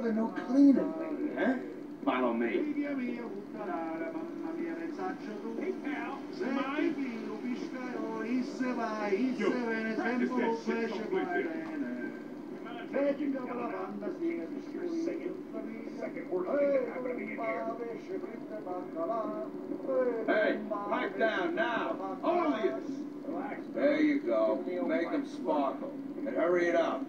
Cleaning lady, huh? Follow me. Hey, pipe down now. All of. There you go. Make them sparkle. And hurry it up.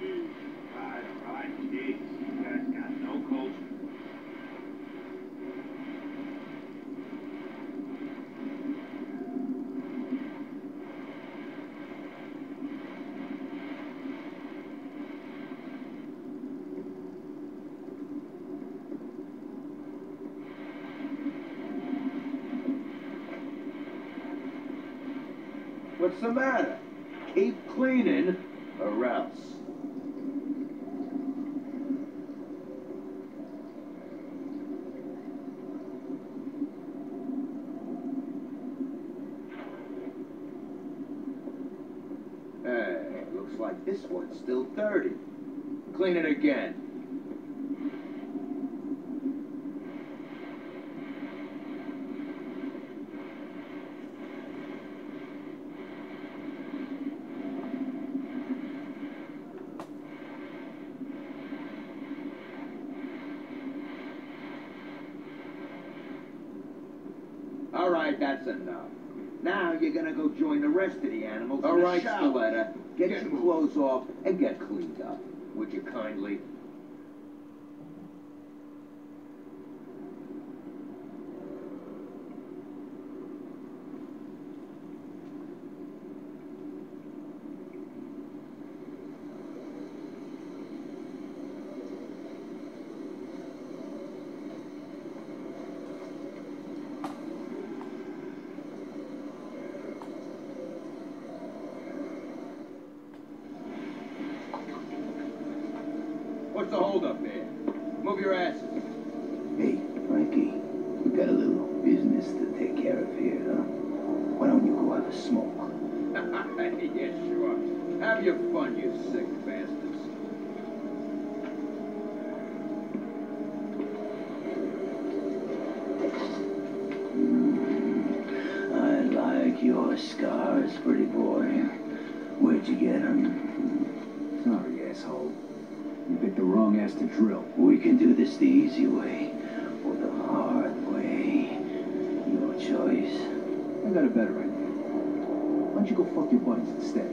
Right, right, kids. You guys got no culture. What's the matter? Keep cleaning or else. Uh, hey, looks like this one's still dirty. Clean it again. All right, that's enough. Now you're gonna go join the rest of the animals All in the shower. Get, get your clothes off and get cleaned up. Would you kindly? What's the holdup there? Move your asses. Hey, Frankie, we got a little business to take care of here, huh? Why don't you go have a smoke? yeah, sure. Have your fun, you sick bastards. Mm, I like your scars, pretty boy. Where'd you get them? Sorry, asshole. You picked the wrong ass to drill. We can do this the easy way, or the hard way. Your choice. I got a better idea. Why don't you go fuck your buddies instead?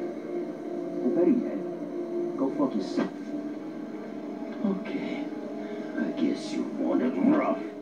Or better yet, go fuck yourself. Okay. I guess you want it rough.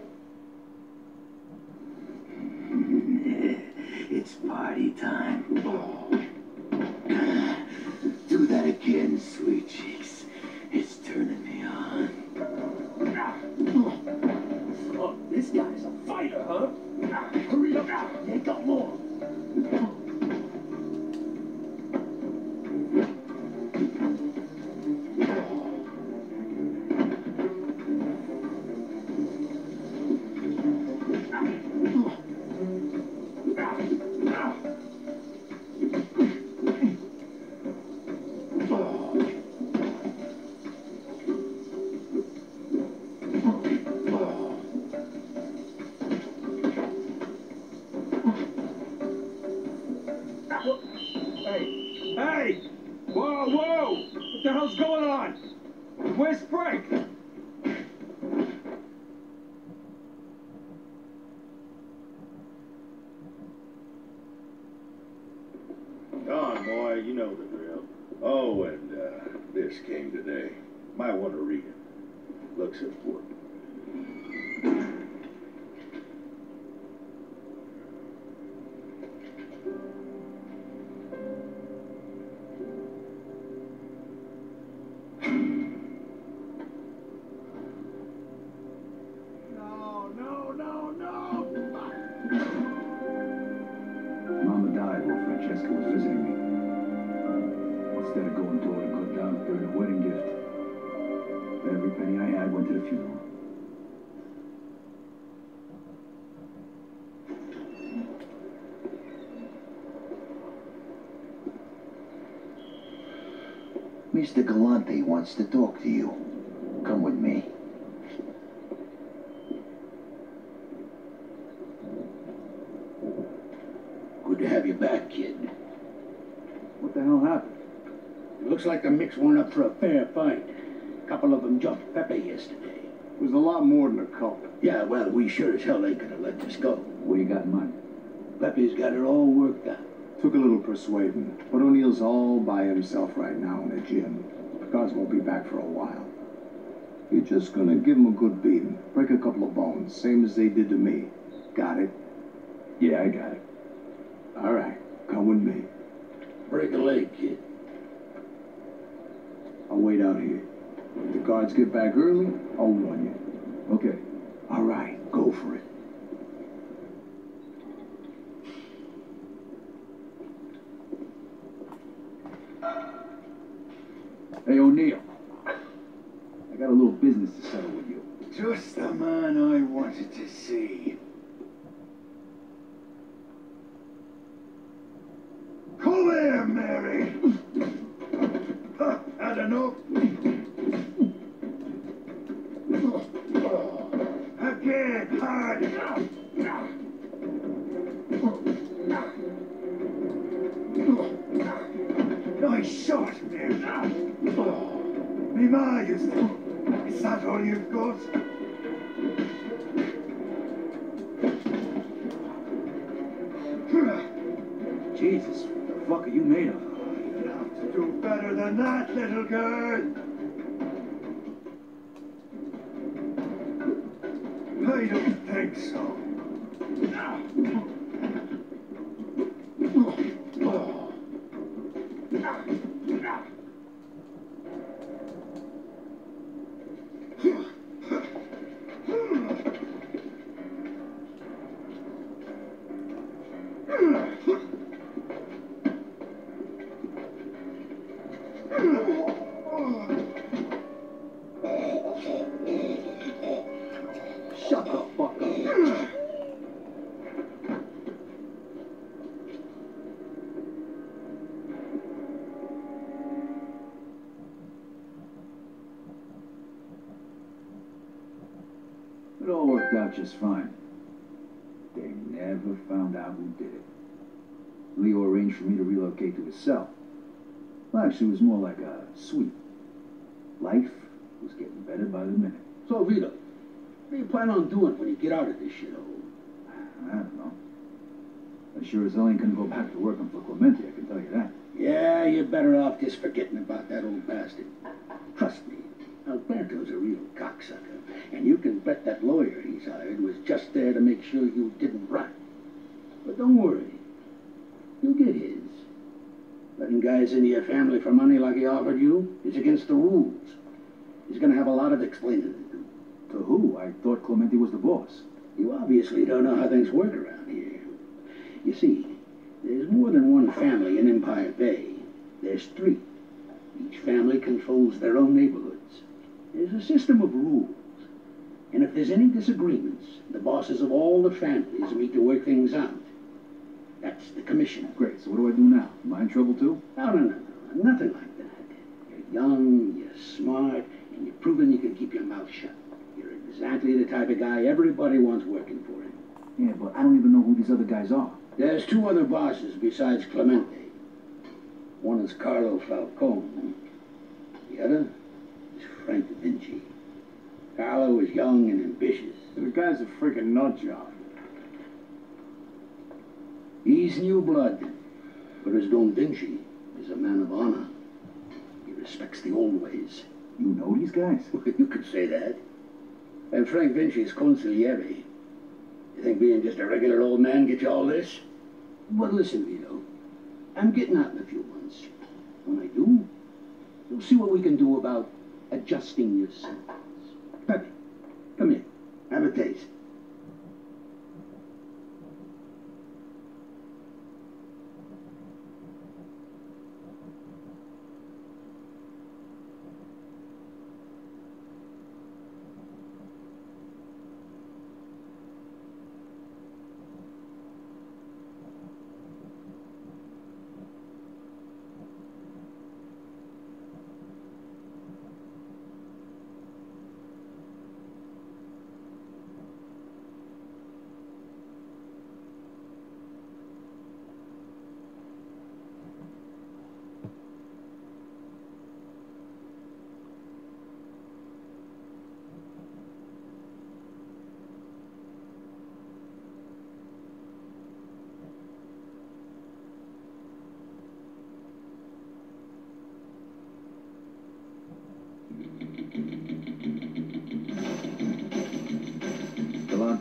Where's Frank? Come on, boy, you know the drill. Oh, and uh, this came today. Might want to read it. Looks important. Instead of going door to good down during a wedding gift, every penny I had went to the funeral. Mr. Galante wants to talk to you. Come with me. Good to have you back, kid. What the hell happened? It looks like the Micks weren't up for a fair fight. A couple of them jumped Pepe yesterday. It was a lot more than a couple. Yeah, well, we sure as hell ain't gonna let this go. What you got mind? Pepe's got it all worked out. Took a little persuading, but O'Neill's all by himself right now in the gym. The guards won't be back for a while. You're just gonna give him a good beating, break a couple of bones, same as they did to me. Got it? Yeah, I got it. All right, come with me. Break a leg, kid. I'll wait out here. If the guards get back early, I'll warn you. Okay. All right, go for it. Hey, O'Neill. I got a little business to settle with you. Just the man I wanted to see. Me Majesty. Is that all you've got? Jesus, what the fuck are you made of? You'll have to do better than that, little girl. I don't think so. Out just fine. They never found out who did it. Leo arranged for me to relocate to his cell. Well, actually, it was more like a suite. Life was getting better by the minute. So, Vito, what do you plan on doing when you get out of this shithole? I don't know. I sure as hell ain't gonna go back to working for Clemente, I can tell you that. Yeah, you're better off just forgetting about that old bastard. Trust me, Alberto's a real cocksucker, and you can bet that lawyer he's just there to make sure you didn't rot. But don't worry, you'll get his. Letting guys into your family for money like he offered you is against the rules. He's gonna have a lot of explaining to do. To who? I thought Clemente was the boss. You obviously don't know how things work around here. You see, there's more than one family in Empire Bay. There's three. Each family controls their own neighborhoods. There's a system of rules. And if there's any disagreements, the bosses of all the families meet to work things out. That's the commission. Great, so what do I do now? Am I in trouble too? No, no, no, no, nothing like that. You're young, you're smart, and you've proven you can keep your mouth shut. You're exactly the type of guy everybody wants working for him. Yeah, but I don't even know who these other guys are. There's two other bosses besides Clemente. One is Carlo Falcone. The other is Frank Vinci. Carlo is young and ambitious. The guy's a freaking nut job. He's new blood, whereas Don Vinci is a man of honor. He respects the old ways. You know these guys? you could say that. And Frank Vinci's consigliere. You think being just a regular old man gets you all this? But listen, Vito. I'm getting out in a few months. When I do, you'll see what we can do about adjusting your Pepe, come here. Have a taste.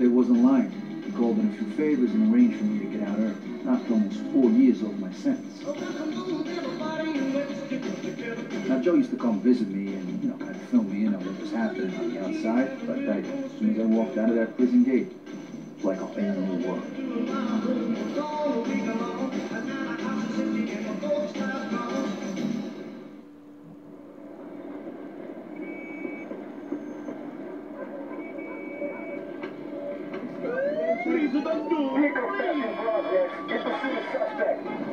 There wasn't lying. He called in a few favors and arranged for me to get out early. Knocked almost four years off my sentence. Now, Joe used to come visit me and, you know, kind of fill me in on what was happening on the outside. But I as soon as I walked out of that prison gate, it was like a whole new world. Please, don't do it. Vehicle theft in progress. Get of suspect.